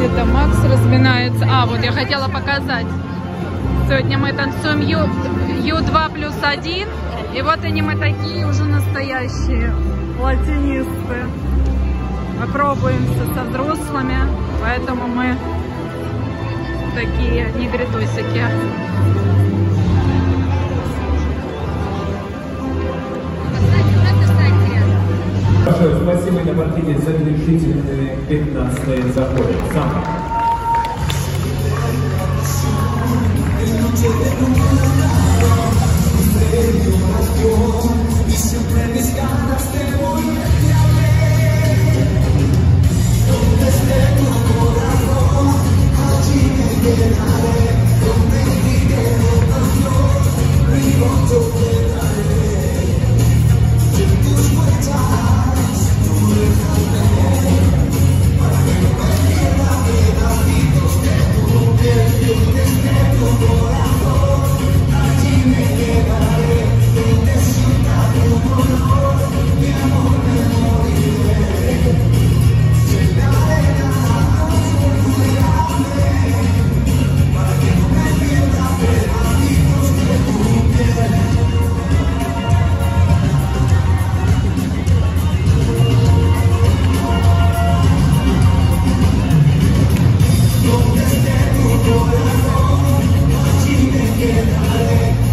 где-то Макс разминается. А, вот я хотела показать. Сегодня мы танцуем Ю, Ю2 плюс 1. И вот они мы такие уже настоящие латинисты. Мы со взрослыми, поэтому мы такие не грядусики. Большое спасибо, на партии за решительные 15 заходы. Сам.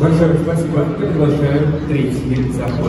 Большое спасибо. Приглашаю третий экзампл.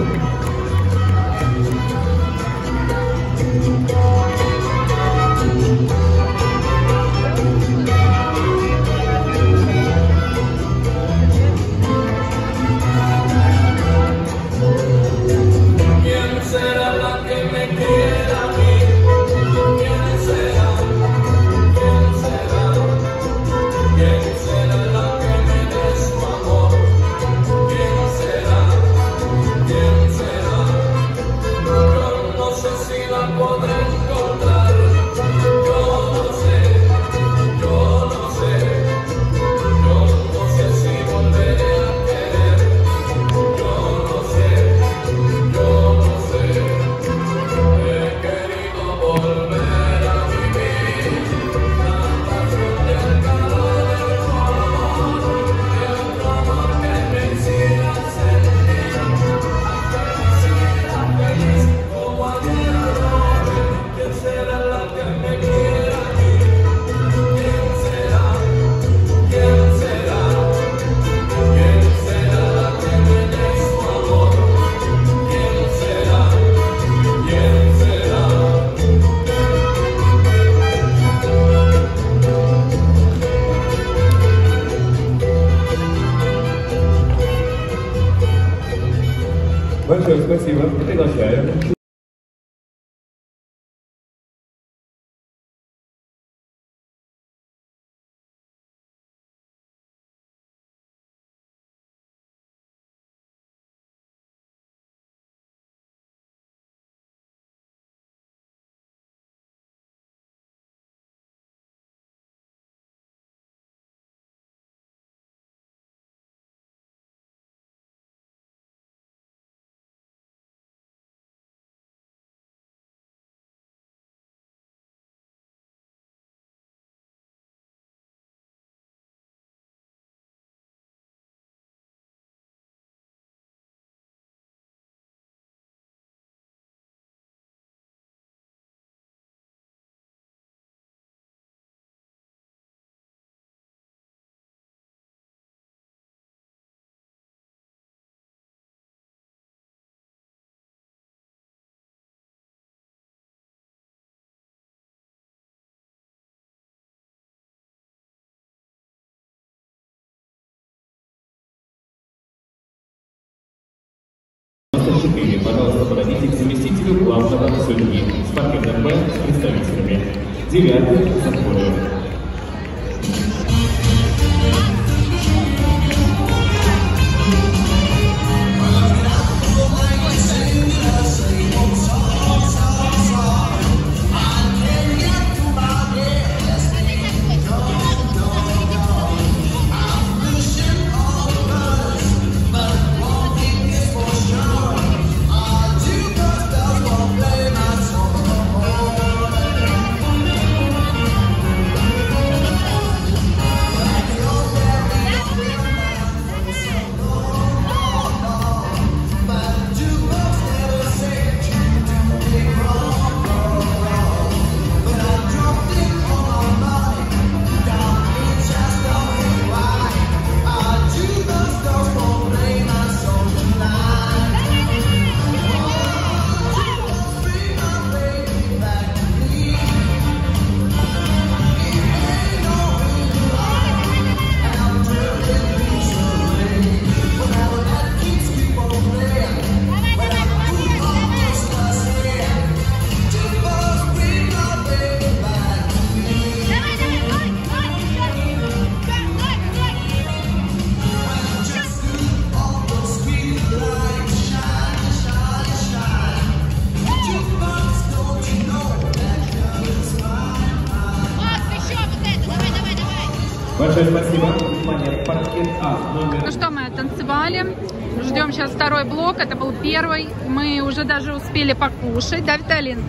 Шипили, пожалуйста, подойдите к заместителю главного судьи с Б с представителями. Девятый, Сапожин. Большое спасибо. А, Ну что, мы танцевали. Ждем сейчас второй блок. Это был первый. Мы уже даже успели покушать, да, Виталин?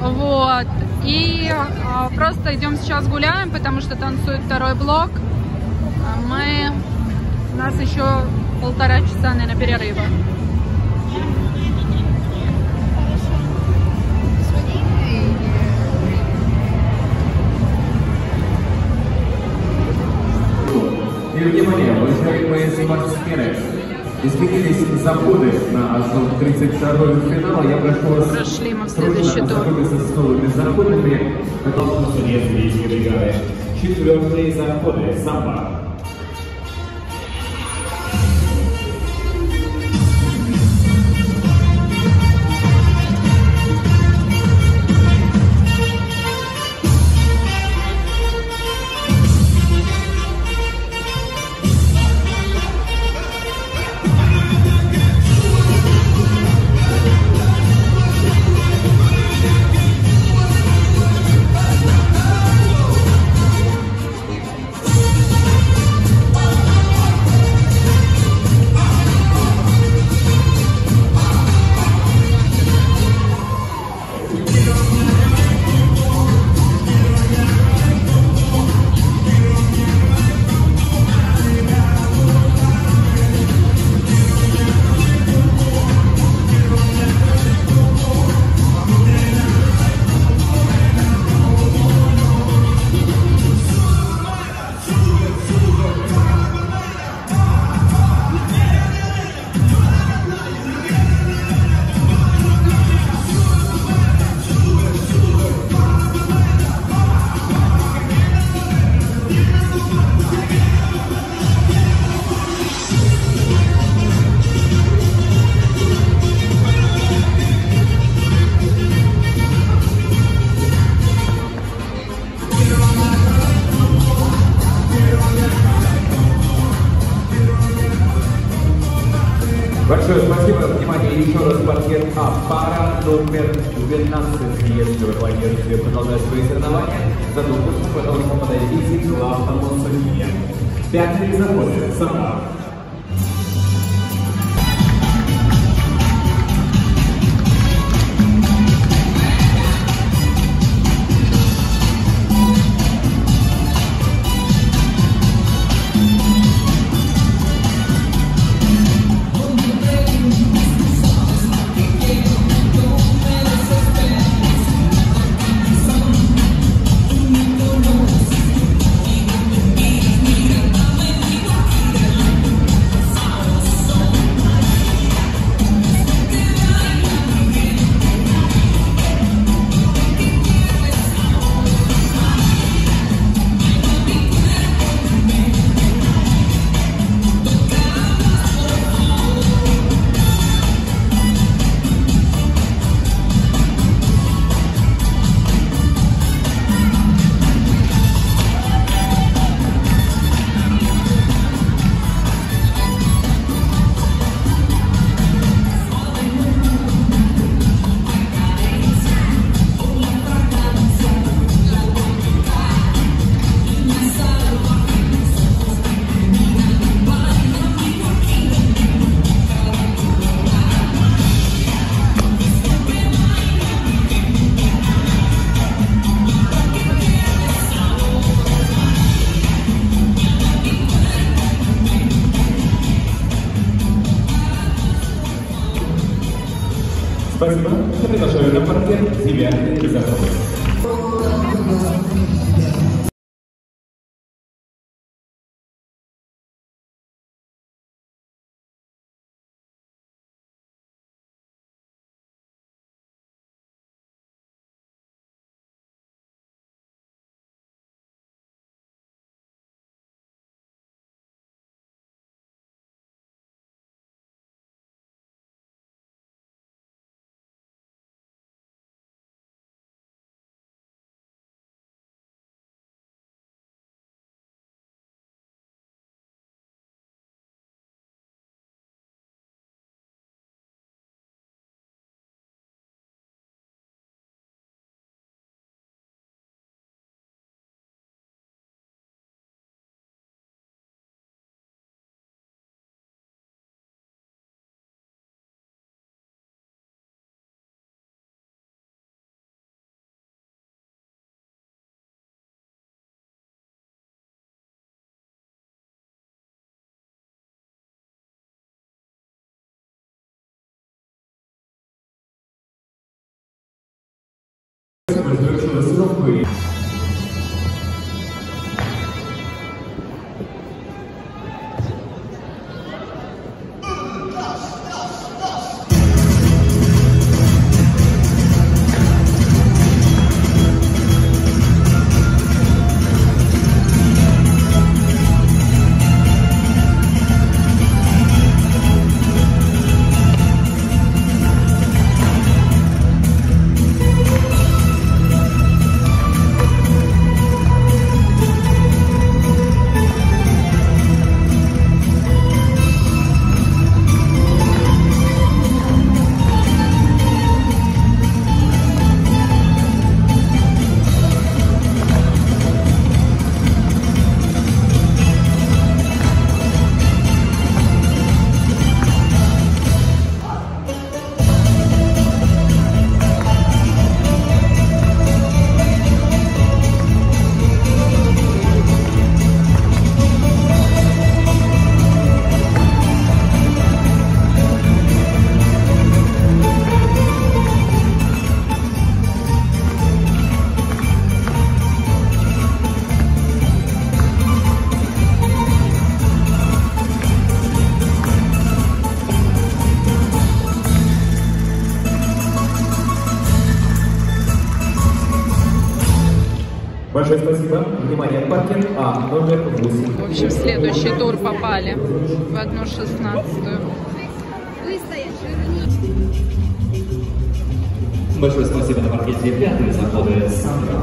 Вот. И а, просто идем сейчас гуляем, потому что танцует второй блок. А мы... У нас еще полтора часа, наверное, перерыва. Изменились заходы на основу 32-го финала. Я прошу вас Прошли мы в следующий тур. ознакомиться с новыми судейские перебегали. Четвертые заходы. Самба. Большое спасибо. Внимание, еще раз паркет А. Пара номер 12. Если вы планируете продолжать свои соревнования, за допуск, пожалуйста, подойдите к главному судье. Пятый заходы. Сама. Приглашаю на паркет девятый безопасный. Завершила Внимание, паркет А, номер 8. В общем, в следующий тур попали в одну шестнадцатую. Большое спасибо на паркете пятый заходы Сандра.